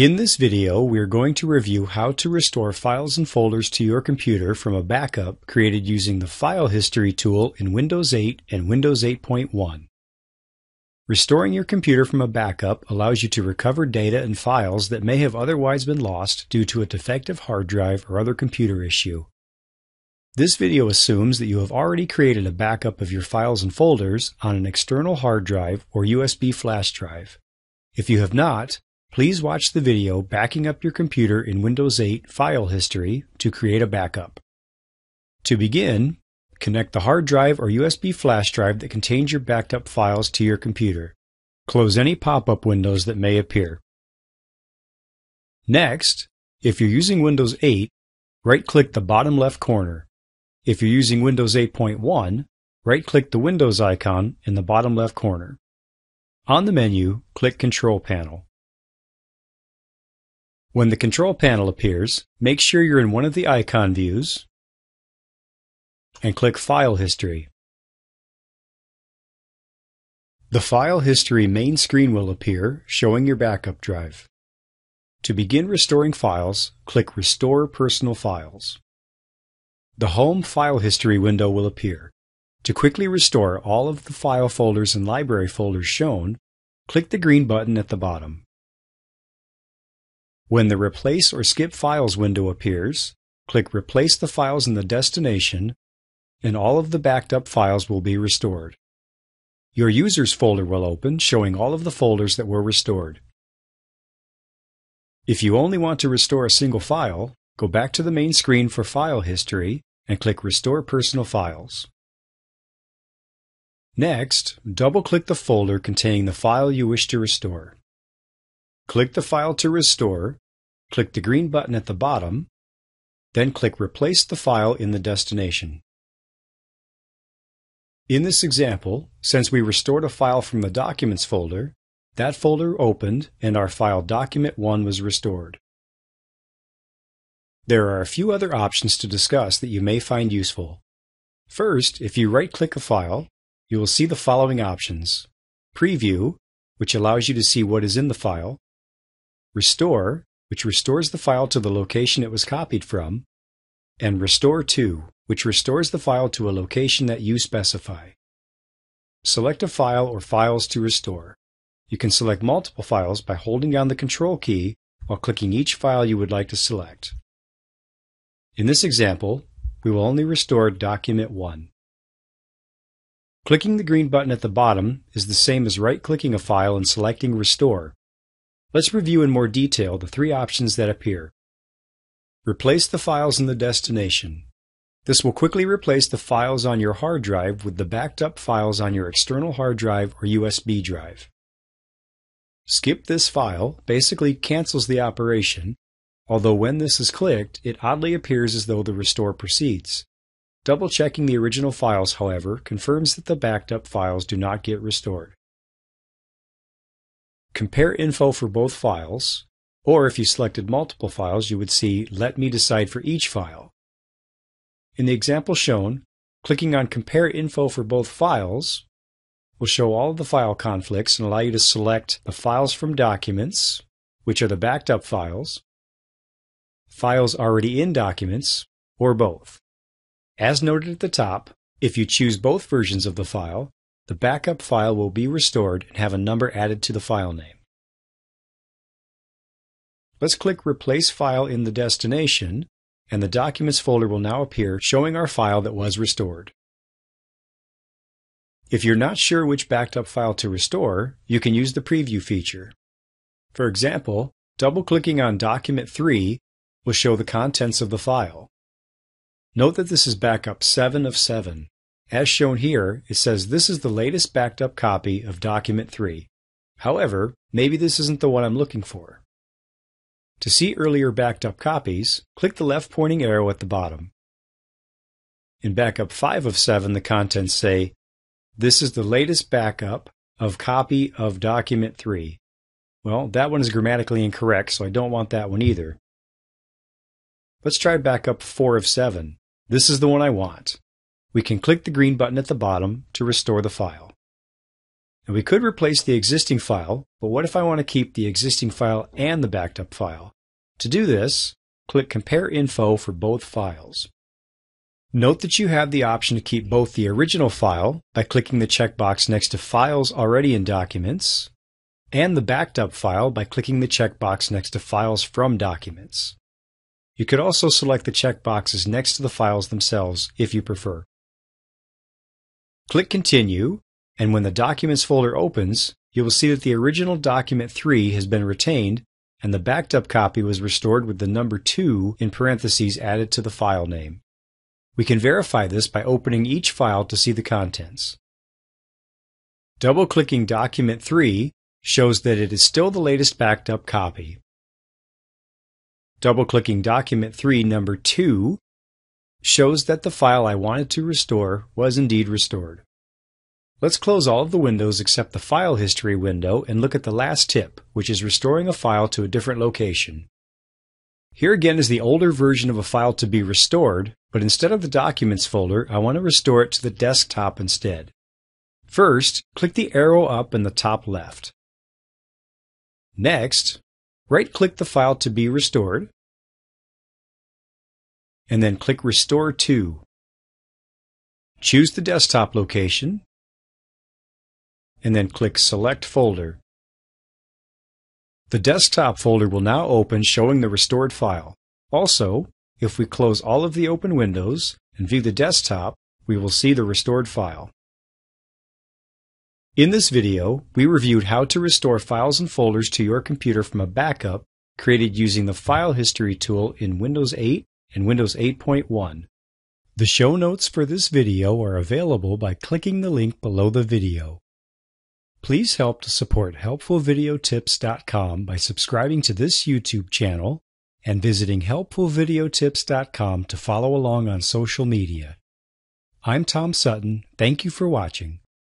In this video, we are going to review how to restore files and folders to your computer from a backup created using the File History tool in Windows 8 and Windows 8.1. Restoring your computer from a backup allows you to recover data and files that may have otherwise been lost due to a defective hard drive or other computer issue. This video assumes that you have already created a backup of your files and folders on an external hard drive or USB flash drive. If you have not, Please watch the video backing up your computer in Windows 8 File History to create a backup. To begin, connect the hard drive or USB flash drive that contains your backed up files to your computer. Close any pop-up windows that may appear. Next, if you're using Windows 8, right-click the bottom left corner. If you're using Windows 8.1, right-click the Windows icon in the bottom left corner. On the menu, click Control Panel. When the control panel appears, make sure you're in one of the icon views and click File History. The File History main screen will appear, showing your backup drive. To begin restoring files, click Restore Personal Files. The Home File History window will appear. To quickly restore all of the file folders and library folders shown, click the green button at the bottom. When the Replace or Skip Files window appears, click Replace the files in the destination and all of the backed up files will be restored. Your Users folder will open showing all of the folders that were restored. If you only want to restore a single file, go back to the main screen for File History and click Restore Personal Files. Next, double-click the folder containing the file you wish to restore. Click the file to restore, click the green button at the bottom, then click Replace the file in the destination. In this example, since we restored a file from the Documents folder, that folder opened and our file Document 1 was restored. There are a few other options to discuss that you may find useful. First, if you right-click a file, you will see the following options. Preview, which allows you to see what is in the file, restore, which restores the file to the location it was copied from, and restore to, which restores the file to a location that you specify. Select a file or files to restore. You can select multiple files by holding down the Control key while clicking each file you would like to select. In this example, we will only restore Document 1. Clicking the green button at the bottom is the same as right-clicking a file and selecting Restore, Let's review in more detail the three options that appear. Replace the files in the destination. This will quickly replace the files on your hard drive with the backed up files on your external hard drive or USB drive. Skip this file basically cancels the operation, although when this is clicked, it oddly appears as though the restore proceeds. Double checking the original files, however, confirms that the backed up files do not get restored. Compare info for both files, or if you selected multiple files, you would see Let me decide for each file. In the example shown, clicking on Compare info for both files will show all of the file conflicts and allow you to select the files from Documents, which are the backed up files, files already in Documents, or both. As noted at the top, if you choose both versions of the file, the backup file will be restored and have a number added to the file name. Let's click Replace File in the destination, and the Documents folder will now appear showing our file that was restored. If you're not sure which backed up file to restore, you can use the Preview feature. For example, double-clicking on Document 3 will show the contents of the file. Note that this is backup 7 of 7, as shown here, it says this is the latest backed up copy of document 3. However, maybe this isn't the one I'm looking for. To see earlier backed up copies, click the left pointing arrow at the bottom. In backup 5 of 7, the contents say, This is the latest backup of copy of document 3. Well, that one is grammatically incorrect, so I don't want that one either. Let's try backup 4 of 7. This is the one I want we can click the green button at the bottom to restore the file. Now we could replace the existing file, but what if I want to keep the existing file and the backed up file? To do this, click Compare Info for both files. Note that you have the option to keep both the original file by clicking the checkbox next to Files Already in Documents and the backed up file by clicking the checkbox next to Files from Documents. You could also select the checkboxes next to the files themselves if you prefer. Click Continue, and when the Documents folder opens, you will see that the original document 3 has been retained and the backed up copy was restored with the number 2 in parentheses added to the file name. We can verify this by opening each file to see the contents. Double-clicking Document 3 shows that it is still the latest backed up copy. Double-clicking Document 3 number 2 shows that the file I wanted to restore was indeed restored. Let's close all of the windows except the File History window and look at the last tip, which is restoring a file to a different location. Here again is the older version of a file to be restored, but instead of the Documents folder, I want to restore it to the desktop instead. First, click the arrow up in the top left. Next, right-click the file to be restored, and then click Restore To. Choose the desktop location, and then click Select Folder. The desktop folder will now open showing the restored file. Also, if we close all of the open windows and view the desktop, we will see the restored file. In this video, we reviewed how to restore files and folders to your computer from a backup created using the File History tool in Windows 8 and Windows 8.1. The show notes for this video are available by clicking the link below the video. Please help to support helpfulvideotips.com by subscribing to this YouTube channel and visiting helpfulvideotips.com to follow along on social media. I'm Tom Sutton. Thank you for watching.